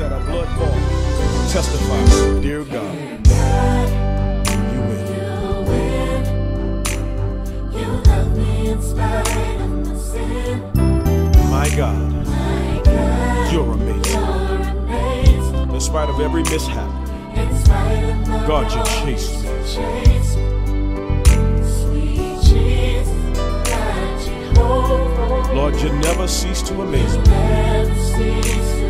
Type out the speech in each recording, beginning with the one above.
that are blood bought testify, dear God, you win. You love me in spite of my God, you're amazing. In spite of every mishap, God, you chased me. Lord, you never cease to amaze me.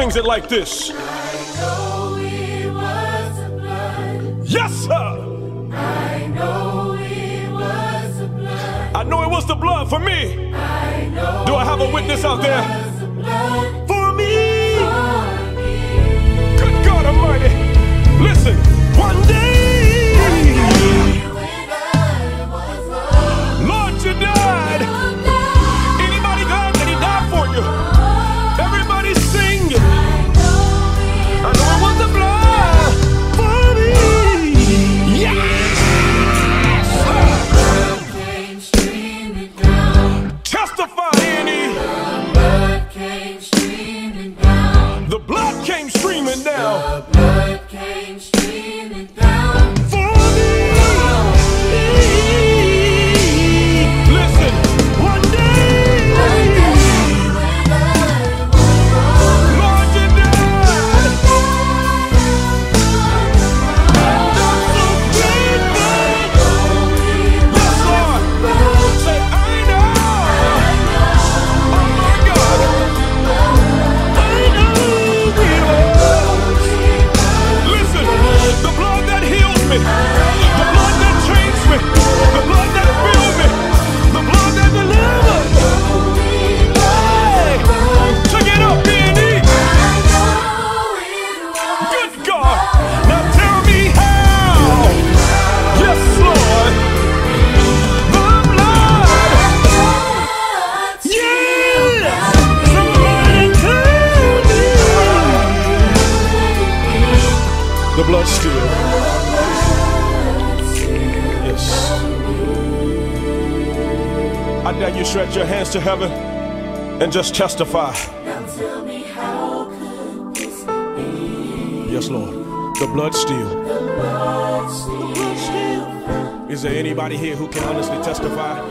sings it like this. Yes, sir. I know it was the blood for me. Do I have a witness out there? Streaming down The blood still. Yes. I dare you stretch your hands to heaven and just testify. Yes, Lord. The blood still. Is there anybody here who can honestly testify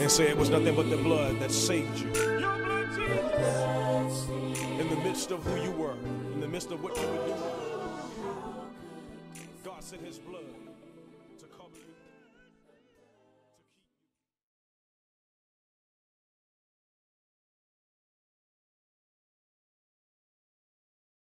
and say it was nothing but the blood that saved you? In the midst of who you were, in the midst of what you were doing, God sent his blood.